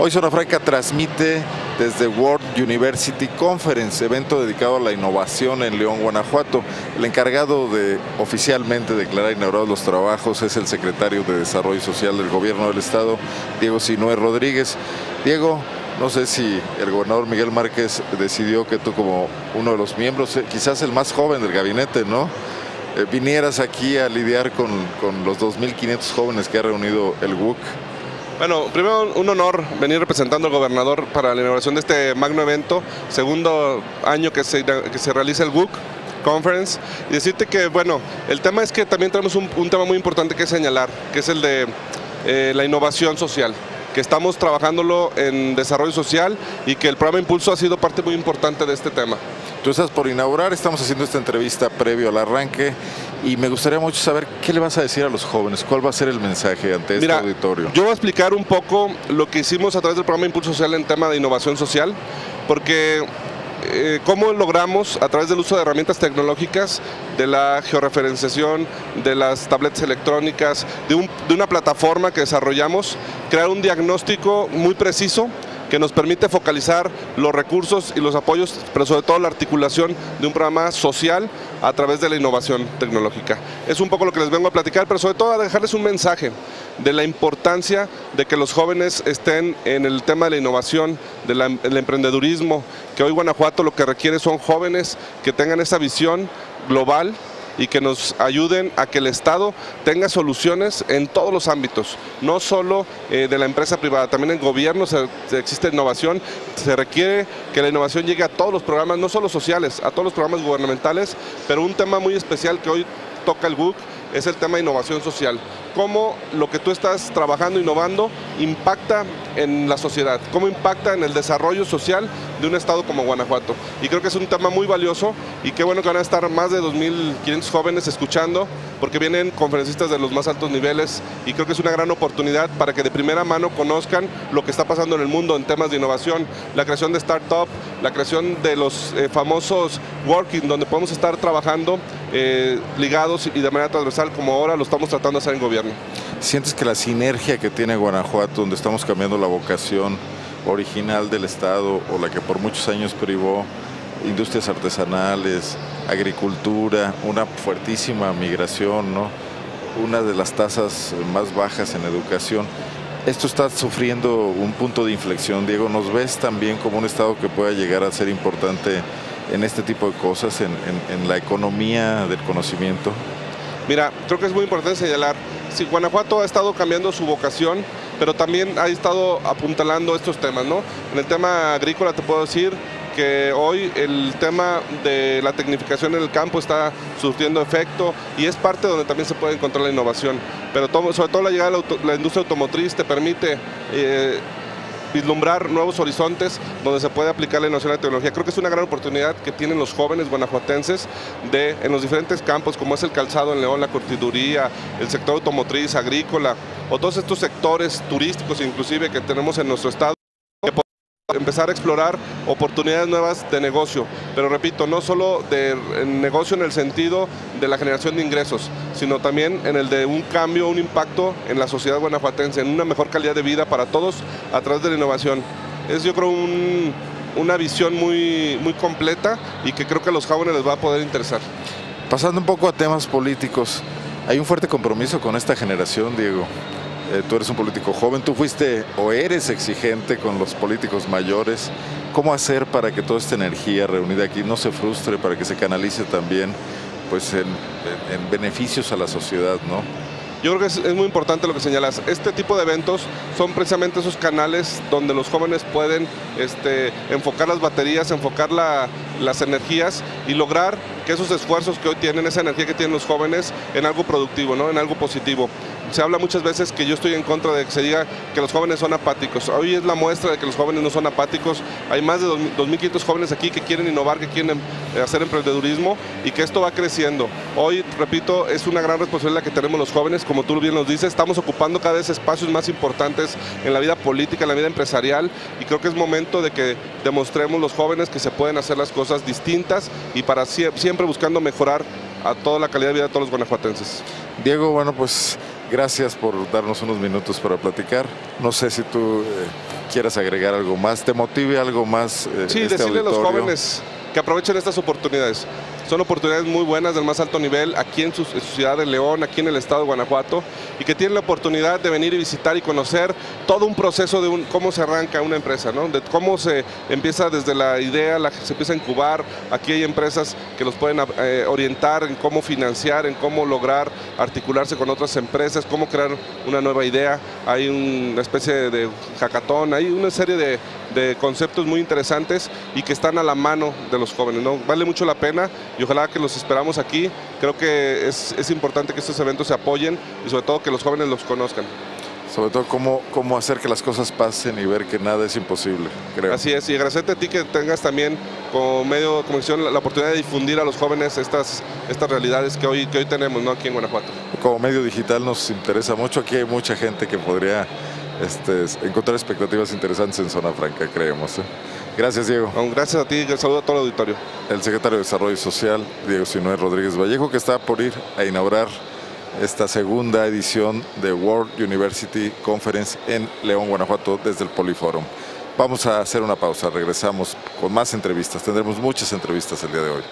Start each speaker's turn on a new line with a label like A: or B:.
A: Hoy Zona Franca transmite desde World University Conference, evento dedicado a la innovación en León, Guanajuato. El encargado de oficialmente declarar inaugurados los trabajos es el secretario de Desarrollo Social del Gobierno del Estado, Diego Sinué Rodríguez. Diego, no sé si el gobernador Miguel Márquez decidió que tú como uno de los miembros, eh, quizás el más joven del gabinete, ¿no? Eh, vinieras aquí a lidiar con, con los 2.500 jóvenes que ha reunido el WUC.
B: Bueno, primero un honor venir representando al gobernador para la inauguración de este magno evento, segundo año que se, que se realiza el WUC Conference, y decirte que, bueno, el tema es que también tenemos un, un tema muy importante que señalar, que es el de eh, la innovación social que estamos trabajándolo en desarrollo social y que el programa Impulso ha sido parte muy importante de este tema.
A: Tú estás por inaugurar, estamos haciendo esta entrevista previo al arranque y me gustaría mucho saber qué le vas a decir a los jóvenes, cuál va a ser el mensaje ante este
B: Mira,
A: auditorio.
B: Yo voy a explicar un poco lo que hicimos a través del programa Impulso Social en tema de innovación social, porque eh, cómo logramos a través del uso de herramientas tecnológicas, de la georreferenciación, de las tabletas electrónicas, de, un, de una plataforma que desarrollamos, crear un diagnóstico muy preciso que nos permite focalizar los recursos y los apoyos, pero sobre todo la articulación de un programa social a través de la innovación tecnológica. Es un poco lo que les vengo a platicar, pero sobre todo a dejarles un mensaje de la importancia de que los jóvenes estén en el tema de la innovación, del emprendedurismo, que hoy Guanajuato lo que requiere son jóvenes que tengan esa visión global y que nos ayuden a que el Estado tenga soluciones en todos los ámbitos, no solo eh, de la empresa privada, también en gobierno se, existe innovación, se requiere que la innovación llegue a todos los programas, no solo sociales, a todos los programas gubernamentales, pero un tema muy especial que hoy toca el GUC es el tema de innovación social. Cómo lo que tú estás trabajando, innovando, impacta en la sociedad, cómo impacta en el desarrollo social de un estado como Guanajuato. Y creo que es un tema muy valioso y qué bueno que van a estar más de 2.500 jóvenes escuchando, porque vienen conferencistas de los más altos niveles y creo que es una gran oportunidad para que de primera mano conozcan lo que está pasando en el mundo en temas de innovación, la creación de startup, la creación de los eh, famosos working, donde podemos estar trabajando eh, ligados y de manera transversal como ahora lo estamos tratando de hacer en gobierno.
A: ¿Sientes que la sinergia que tiene Guanajuato, donde estamos cambiando la vocación original del Estado o la que por muchos años privó industrias artesanales, agricultura, una fuertísima migración, ¿no? una de las tasas más bajas en educación. Esto está sufriendo un punto de inflexión, Diego. ¿Nos ves también como un Estado que pueda llegar a ser importante en este tipo de cosas, en, en, en la economía del conocimiento?
B: Mira, creo que es muy importante señalar, si Guanajuato ha estado cambiando su vocación, pero también ha estado apuntalando estos temas, ¿no? En el tema agrícola te puedo decir que hoy el tema de la tecnificación en el campo está surtiendo efecto y es parte donde también se puede encontrar la innovación. Pero sobre todo la llegada de la industria automotriz te permite eh, vislumbrar nuevos horizontes donde se puede aplicar la innovación de tecnología. Creo que es una gran oportunidad que tienen los jóvenes guanajuatenses de, en los diferentes campos, como es el calzado en León, la curtiduría, el sector automotriz, agrícola, o todos estos sectores turísticos inclusive que tenemos en nuestro estado empezar a explorar oportunidades nuevas de negocio, pero repito, no solo de negocio en el sentido de la generación de ingresos, sino también en el de un cambio, un impacto en la sociedad guanajuatense, en una mejor calidad de vida para todos a través de la innovación. Es yo creo un, una visión muy, muy completa y que creo que a los jóvenes les va a poder interesar.
A: Pasando un poco a temas políticos, hay un fuerte compromiso con esta generación, Diego. Eh, tú eres un político joven, tú fuiste o eres exigente con los políticos mayores. ¿Cómo hacer para que toda esta energía reunida aquí no se frustre, para que se canalice también pues, en, en beneficios a la sociedad? ¿no?
B: Yo creo que es, muy importante lo que señalas. Este tipo de eventos son precisamente esos canales donde los jóvenes pueden este, enfocar las baterías, enfocar la, las energías y lograr que esos esfuerzos que hoy tienen, esa energía que tienen los jóvenes, en algo productivo, ¿no? en algo positivo se habla muchas veces que yo estoy en contra de que se diga que los jóvenes son apáticos. Hoy es la muestra de que los jóvenes no son apáticos. Hay más de 2.500 jóvenes aquí que quieren innovar, que quieren hacer emprendedurismo y que esto va creciendo. Hoy, repito, es una gran responsabilidad que tenemos los jóvenes, como tú bien nos dices, estamos ocupando cada vez espacios más importantes en la vida política, en la vida empresarial y creo que es momento de que demostremos los jóvenes que se pueden hacer las cosas distintas y para siempre buscando mejorar a toda la calidad de vida de todos los guanajuatenses.
A: Diego, bueno, pues Gracias por darnos unos minutos para platicar. No sé si tú eh, quieras agregar algo más, te motive algo más.
B: Eh, sí, este decirle a los jóvenes que aprovechen estas oportunidades. Son oportunidades muy buenas del más alto nivel aquí en su, ciudad de León, aquí en el estado de Guanajuato, y que tienen la oportunidad de venir y visitar y conocer todo un proceso de cómo se arranca una empresa, ¿no? de cómo se empieza desde la idea, la, se empieza a incubar. Aquí hay empresas que los pueden eh, orientar en cómo financiar, en cómo lograr articularse con otras empresas, cómo crear una nueva idea. Hay una especie de hackathon, hay una serie de, de conceptos muy interesantes y que están a la mano de los jóvenes. ¿no? Vale mucho la pena y ojalá que los esperamos aquí. Creo que es, es importante que estos eventos se apoyen y sobre todo que los jóvenes los conozcan
A: sobre todo cómo, cómo hacer que las cosas pasen y ver que nada es imposible, creo.
B: Así es, y agradecerte a ti que tengas también como medio de comunicación la, oportunidad de difundir a los jóvenes estas, estas realidades que hoy, que hoy tenemos ¿no? aquí en Guanajuato.
A: Como medio digital nos interesa mucho, aquí hay mucha gente que podría este, encontrar expectativas interesantes en Zona Franca, creemos. ¿eh? Gracias, Diego.
B: gracias a ti, saludo a todo el auditorio.
A: El secretario de Desarrollo Social, Diego Sinué Rodríguez Vallejo, que está por ir a inaugurar esta segunda edición de World University Conference en León, Guanajuato, desde el Poliforum. Vamos a hacer una pausa, regresamos con más entrevistas, tendremos muchas entrevistas el día de hoy.